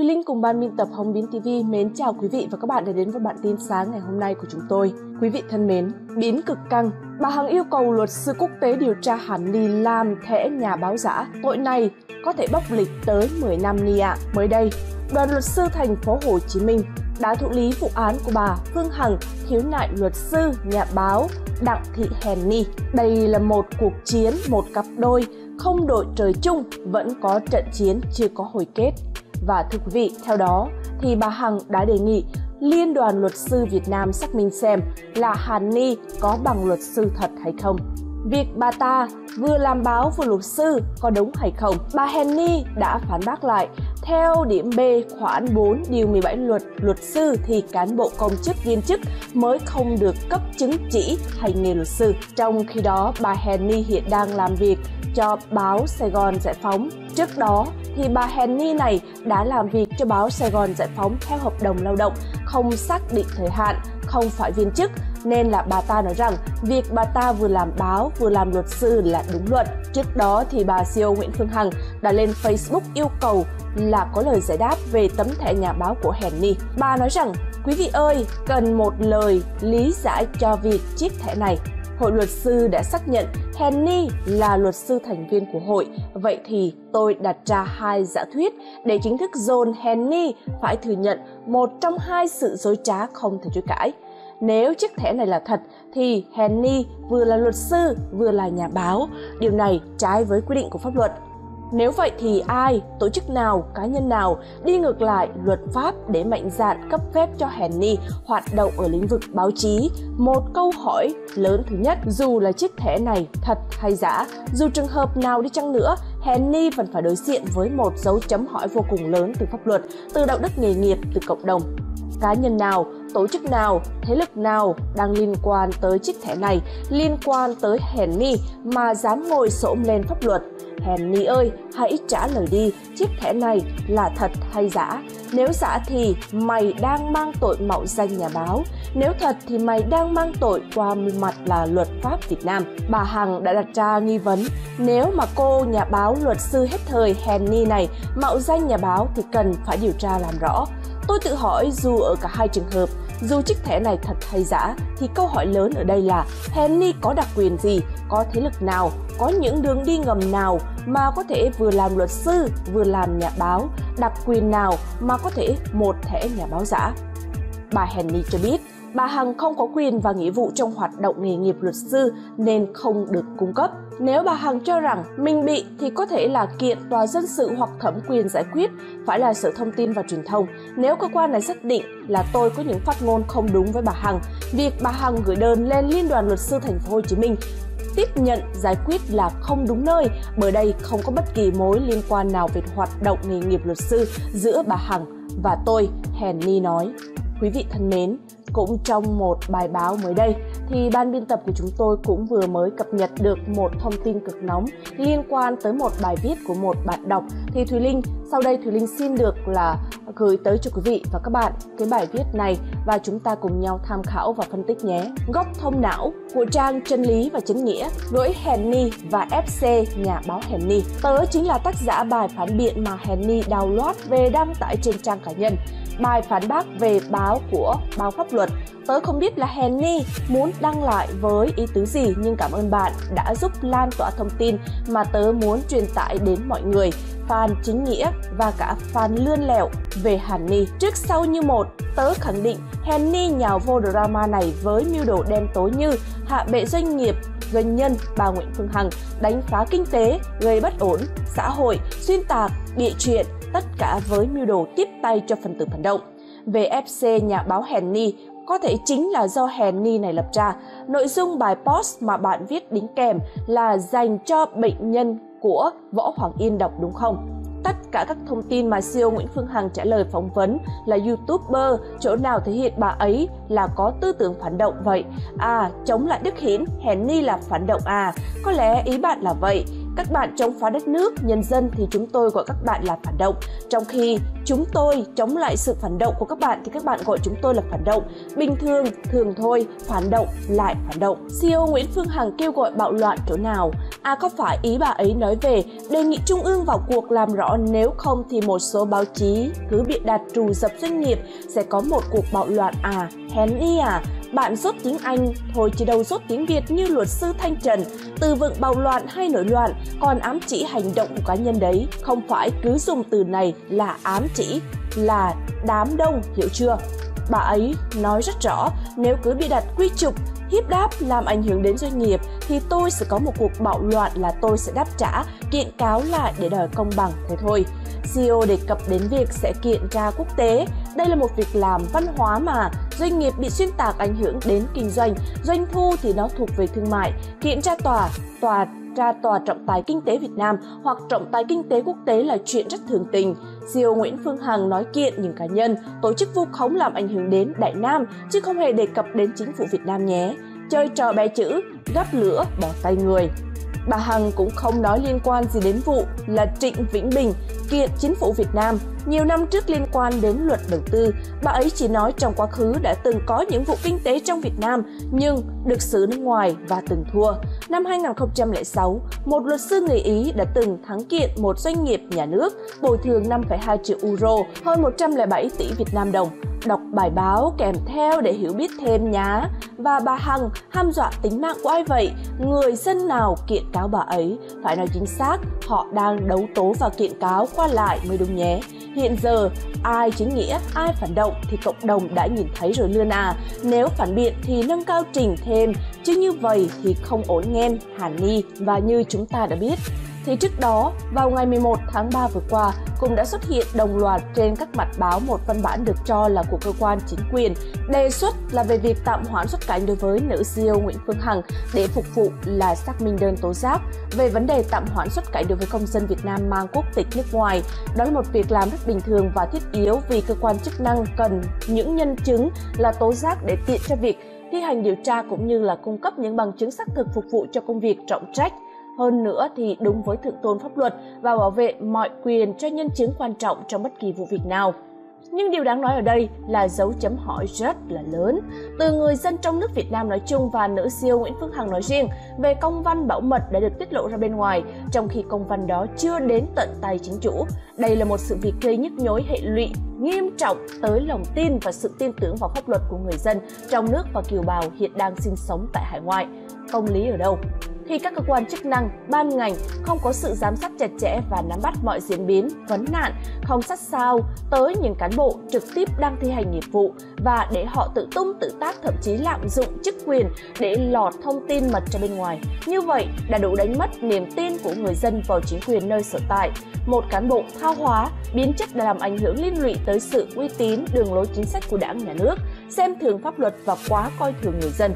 Huy Linh cùng ban biên tập Hồng Biến TV mến chào quý vị và các bạn đã đến với bản tin sáng ngày hôm nay của chúng tôi. Quý vị thân mến, biến cực căng, bà Hằng yêu cầu luật sư quốc tế điều tra Hàn Ni làm thẻ nhà báo giả. Tội này có thể bốc lịch tới 10 năm ni ạ. Mới đây, đoàn luật sư thành phố Hồ Chí Minh đã thụ lý vụ án của bà Phương Hằng khiếu nại luật sư, nhà báo Đặng Thị Hèn Ni. Đây là một cuộc chiến, một cặp đôi, không đội trời chung, vẫn có trận chiến chưa có hồi kết. Và thưa quý vị, theo đó thì bà Hằng đã đề nghị Liên đoàn luật sư Việt Nam xác minh xem là Hàn Ni có bằng luật sư thật hay không. Việc bà ta vừa làm báo vừa luật sư có đúng hay không? Bà Henny đã phản bác lại. Theo điểm B khoản 4 điều 17 luật luật sư thì cán bộ công chức viên chức mới không được cấp chứng chỉ hành nghề luật sư. Trong khi đó, bà Henny hiện đang làm việc cho báo Sài Gòn Giải Phóng. Trước đó thì bà Henny này đã làm việc cho báo Sài Gòn Giải Phóng theo hợp đồng lao động, không xác định thời hạn, không phải viên chức nên là bà ta nói rằng việc bà ta vừa làm báo vừa làm luật sư là đúng luật. Trước đó thì bà CEO Nguyễn Phương Hằng đã lên Facebook yêu cầu là có lời giải đáp về tấm thẻ nhà báo của Henny. Bà nói rằng, quý vị ơi, cần một lời lý giải cho việc chiếc thẻ này. Hội luật sư đã xác nhận Henny là luật sư thành viên của hội. Vậy thì tôi đặt ra hai giả thuyết để chính thức John Henny phải thừa nhận một trong hai sự dối trá không thể chối cãi. Nếu chiếc thẻ này là thật, thì Henny vừa là luật sư, vừa là nhà báo. Điều này trái với quy định của pháp luật. Nếu vậy thì ai, tổ chức nào, cá nhân nào đi ngược lại luật pháp để mạnh dạn cấp phép cho Henny hoạt động ở lĩnh vực báo chí? Một câu hỏi lớn thứ nhất, dù là chiếc thẻ này thật hay giả, dù trường hợp nào đi chăng nữa, Henny vẫn phải đối diện với một dấu chấm hỏi vô cùng lớn từ pháp luật, từ đạo đức nghề nghiệp, từ cộng đồng cá nhân nào, tổ chức nào, thế lực nào đang liên quan tới chiếc thẻ này, liên quan tới Henny mà dám ngồi xổm lên pháp luật. Henny ơi, hãy trả lời đi, chiếc thẻ này là thật hay giả? Nếu giả thì mày đang mang tội mạo danh nhà báo, nếu thật thì mày đang mang tội qua mặt là luật pháp Việt Nam. Bà Hằng đã đặt ra nghi vấn, nếu mà cô nhà báo luật sư hết thời Henny này mạo danh nhà báo thì cần phải điều tra làm rõ. Tôi tự hỏi dù ở cả hai trường hợp, dù chiếc thẻ này thật hay giả, thì câu hỏi lớn ở đây là Henny có đặc quyền gì, có thế lực nào, có những đường đi ngầm nào mà có thể vừa làm luật sư, vừa làm nhà báo, đặc quyền nào mà có thể một thẻ nhà báo giả. Bà Henny cho biết, bà Hằng không có quyền và nghĩa vụ trong hoạt động nghề nghiệp luật sư nên không được cung cấp. Nếu bà Hằng cho rằng mình bị thì có thể là kiện tòa dân sự hoặc thẩm quyền giải quyết, phải là Sở Thông tin và Truyền thông. Nếu cơ quan này xác định là tôi có những phát ngôn không đúng với bà Hằng, việc bà Hằng gửi đơn lên Liên đoàn luật sư thành phố Hồ Chí Minh tiếp nhận giải quyết là không đúng nơi bởi đây không có bất kỳ mối liên quan nào về hoạt động nghề nghiệp luật sư giữa bà Hằng và tôi, Hèn Ni nói. Quý vị thân mến, cũng trong một bài báo mới đây, thì ban biên tập của chúng tôi cũng vừa mới cập nhật được một thông tin cực nóng liên quan tới một bài viết của một bạn đọc thì Thùy Linh, sau đây Thùy Linh xin được là gửi tới cho quý vị và các bạn cái bài viết này và chúng ta cùng nhau tham khảo và phân tích nhé. Góc thông não của trang Chân lý và Chính nghĩa với Henny và FC nhà báo Henny. Tớ chính là tác giả bài phản biện mà Henny download về đăng tải trên trang cá nhân bài phản bác về báo của báo pháp luật. Tớ không biết là Henny muốn đăng lại với ý tứ gì nhưng cảm ơn bạn đã giúp lan tỏa thông tin mà tớ muốn truyền tải đến mọi người fan chính nghĩa và cả fan lươn lẹo về Hàn Ni. Trước sau như một, tớ khẳng định Henny nhào vô drama này với mưu đồ đen tối như hạ bệ doanh nghiệp, doanh nhân bà Nguyễn Phương Hằng, đánh phá kinh tế, gây bất ổn, xã hội, xuyên tạc, địa chuyện, tất cả với mưu đồ tiếp tay cho phần tử phản động. Về FC nhà báo Henny có thể chính là do Henny này lập ra. Nội dung bài post mà bạn viết đính kèm là dành cho bệnh nhân của Võ Hoàng Yên đọc đúng không? Tất cả các thông tin mà CEO Nguyễn Phương Hằng trả lời phỏng vấn là YouTuber, chỗ nào thể hiện bà ấy là có tư tưởng phản động vậy? À, chống lại Đức Hiển, Henny là phản động à? Có lẽ ý bạn là vậy các bạn chống phá đất nước, nhân dân thì chúng tôi gọi các bạn là phản động. Trong khi chúng tôi chống lại sự phản động của các bạn thì các bạn gọi chúng tôi là phản động. Bình thường, thường thôi, phản động lại phản động. CEO Nguyễn Phương Hằng kêu gọi bạo loạn chỗ nào? À có phải ý bà ấy nói về đề nghị Trung ương vào cuộc làm rõ nếu không thì một số báo chí cứ bị đặt trù dập doanh nghiệp sẽ có một cuộc bạo loạn à, hèn đi à, bạn rốt tiếng Anh, thôi chứ đâu rốt tiếng Việt như luật sư Thanh Trần, từ vựng bạo loạn hay nổi loạn, còn ám chỉ hành động của cá nhân đấy, không phải cứ dùng từ này là ám chỉ, là đám đông, hiểu chưa? Bà ấy nói rất rõ, nếu cứ bị đặt quy trục, hiếp đáp làm ảnh hưởng đến doanh nghiệp thì tôi sẽ có một cuộc bạo loạn là tôi sẽ đáp trả, kiện cáo lại để đòi công bằng thế thôi. CEO đề cập đến việc sẽ kiện ra quốc tế. Đây là một việc làm văn hóa mà doanh nghiệp bị xuyên tạc ảnh hưởng đến kinh doanh, doanh thu thì nó thuộc về thương mại. Kiện ra tòa, tòa ra tòa trọng tài kinh tế Việt Nam hoặc trọng tài kinh tế quốc tế là chuyện rất thường tình. CEO Nguyễn Phương Hằng nói kiện những cá nhân, tổ chức vu khống làm ảnh hưởng đến Đại Nam chứ không hề đề cập đến chính phủ Việt Nam nhé. Chơi trò bé chữ, gắp lửa bỏ tay người. Bà Hằng cũng không nói liên quan gì đến vụ là Trịnh Vĩnh Bình kiện chính phủ Việt Nam nhiều năm trước liên quan đến luật đầu tư. Bà ấy chỉ nói trong quá khứ đã từng có những vụ kinh tế trong Việt Nam nhưng được xử nước ngoài và từng thua. Năm 2006, một luật sư người Ý đã từng thắng kiện một doanh nghiệp nhà nước bồi thường 5,2 triệu euro, hơn 107 tỷ Việt Nam đồng. Đọc bài báo kèm theo để hiểu biết thêm nhá. Và bà Hằng ham dọa tính mạng của ai vậy? Người dân nào kiện cáo bà ấy? Phải nói chính xác, họ đang đấu tố và kiện cáo qua lại mới đúng nhé. Hiện giờ, ai chính nghĩa, ai phản động thì cộng đồng đã nhìn thấy rồi lươn à. Nếu phản biện thì nâng cao trình thêm, chứ như vậy thì không ổn nghen, hàn ni. Và như chúng ta đã biết, thì trước đó, vào ngày 11 tháng 3 vừa qua, cũng đã xuất hiện đồng loạt trên các mặt báo một văn bản được cho là của cơ quan chính quyền đề xuất là về việc tạm hoãn xuất cảnh đối với nữ CEO Nguyễn Phương Hằng để phục vụ là xác minh đơn tố giác về vấn đề tạm hoãn xuất cảnh đối với công dân Việt Nam mang quốc tịch nước ngoài. Đó là một việc làm rất bình thường và thiết yếu vì cơ quan chức năng cần những nhân chứng là tố giác để tiện cho việc thi hành điều tra cũng như là cung cấp những bằng chứng xác thực phục vụ cho công việc trọng trách hơn nữa thì đúng với thượng tôn pháp luật và bảo vệ mọi quyền cho nhân chứng quan trọng trong bất kỳ vụ việc nào. Nhưng điều đáng nói ở đây là dấu chấm hỏi rất là lớn từ người dân trong nước Việt Nam nói chung và nữ siêu Nguyễn Phương Hằng nói riêng về công văn bảo mật đã được tiết lộ ra bên ngoài, trong khi công văn đó chưa đến tận tay chính chủ. Đây là một sự việc gây nhức nhối hệ lụy nghiêm trọng tới lòng tin và sự tin tưởng vào pháp luật của người dân trong nước và kiều bào hiện đang sinh sống tại hải ngoại. Công lý ở đâu? Khi các cơ quan chức năng, ban ngành không có sự giám sát chặt chẽ và nắm bắt mọi diễn biến, vấn nạn, không sát sao tới những cán bộ trực tiếp đang thi hành nghiệp vụ và để họ tự tung tự tác thậm chí lạm dụng chức quyền để lọt thông tin mật cho bên ngoài. Như vậy đã đủ đánh mất niềm tin của người dân vào chính quyền nơi sở tại. Một cán bộ thao hóa, biến chất đã làm ảnh hưởng liên lụy tới sự uy tín, đường lối chính sách của đảng nhà nước, xem thường pháp luật và quá coi thường người dân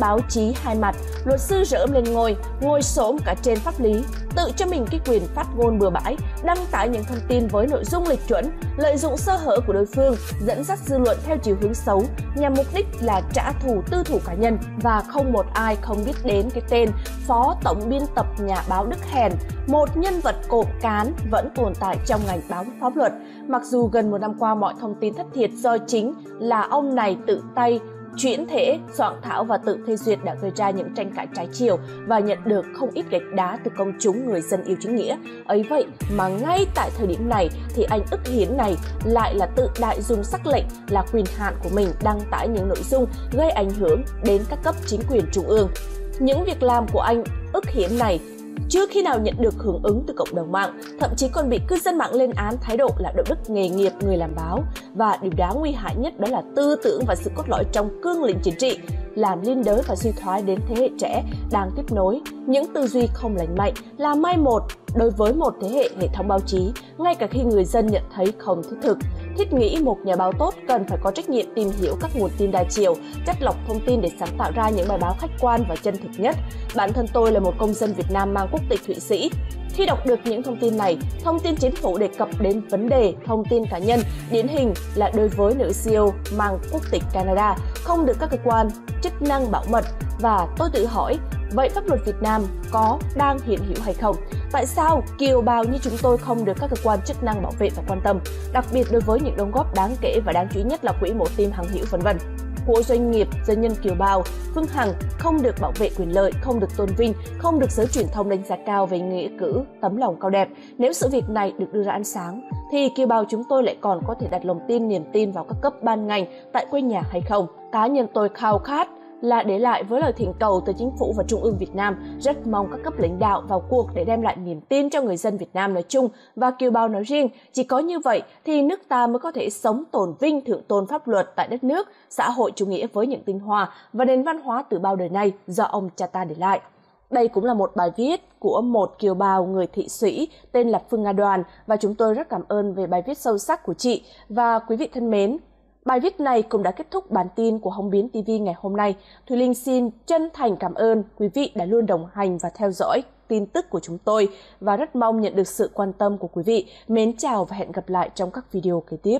báo chí hai mặt, luật sư rỡm lên ngôi, ngồi xổm cả trên pháp lý, tự cho mình cái quyền phát ngôn bừa bãi, đăng tải những thông tin với nội dung lệch chuẩn, lợi dụng sơ hở của đối phương, dẫn dắt dư luận theo chiều hướng xấu, nhằm mục đích là trả thù tư thủ cá nhân và không một ai không biết đến cái tên Phó Tổng biên tập nhà báo Đức Hèn, một nhân vật cộm cán vẫn tồn tại trong ngành báo pháp luật. Mặc dù gần một năm qua mọi thông tin thất thiệt do chính là ông này tự tay chuyển thể, soạn thảo và tự phê duyệt đã gây ra những tranh cãi trái chiều và nhận được không ít gạch đá từ công chúng người dân yêu chính nghĩa. Ấy vậy mà ngay tại thời điểm này thì anh ức hiến này lại là tự đại dùng sắc lệnh là quyền hạn của mình đăng tải những nội dung gây ảnh hưởng đến các cấp chính quyền trung ương. Những việc làm của anh ức hiến này chưa khi nào nhận được hưởng ứng từ cộng đồng mạng, thậm chí còn bị cư dân mạng lên án thái độ là đạo đức nghề nghiệp người làm báo. Và điều đáng nguy hại nhất đó là tư tưởng và sự cốt lõi trong cương lĩnh chính trị làm liên đới và suy thoái đến thế hệ trẻ đang tiếp nối. Những tư duy không lành mạnh là mai một đối với một thế hệ hệ thống báo chí ngay cả khi người dân nhận thấy không thiết thực thiết nghĩ một nhà báo tốt cần phải có trách nhiệm tìm hiểu các nguồn tin đa chiều chất lọc thông tin để sáng tạo ra những bài báo khách quan và chân thực nhất. Bản thân tôi là một công dân việt nam mang quốc tịch thụy sĩ. Khi đọc được những thông tin này, thông tin chính phủ đề cập đến vấn đề thông tin cá nhân, điển hình là đối với nữ CEO mang quốc tịch Canada không được các cơ quan chức năng bảo mật. Và tôi tự hỏi Vậy pháp luật Việt Nam có đang hiện hữu hay không? Tại sao kiều bào như chúng tôi không được các cơ quan chức năng bảo vệ và quan tâm, đặc biệt đối với những đóng góp đáng kể và đáng chú ý nhất là quỹ mổ tim hàng hữu vân vân. của doanh nghiệp, doanh nhân kiều bào, Phương Hằng không được bảo vệ quyền lợi, không được tôn vinh, không được giới truyền thông đánh giá cao về nghĩa cử, tấm lòng cao đẹp. Nếu sự việc này được đưa ra ánh sáng, thì kiều bào chúng tôi lại còn có thể đặt lòng tin, niềm tin vào các cấp ban ngành tại quê nhà hay không? Cá nhân tôi khao khát là để lại với lời thỉnh cầu từ chính phủ và Trung ương Việt Nam, rất mong các cấp lãnh đạo vào cuộc để đem lại niềm tin cho người dân Việt Nam nói chung và kiều bào nói riêng. Chỉ có như vậy thì nước ta mới có thể sống tồn vinh thượng tôn pháp luật tại đất nước, xã hội chủ nghĩa với những tinh hoa và nền văn hóa từ bao đời nay do ông cha ta để lại. Đây cũng là một bài viết của một kiều bào người thị sĩ tên là Phương Nga Đoàn và chúng tôi rất cảm ơn về bài viết sâu sắc của chị. Và quý vị thân mến, Bài viết này cũng đã kết thúc bản tin của Hồng Biến TV ngày hôm nay. Thùy Linh xin chân thành cảm ơn quý vị đã luôn đồng hành và theo dõi tin tức của chúng tôi và rất mong nhận được sự quan tâm của quý vị. Mến chào và hẹn gặp lại trong các video kế tiếp.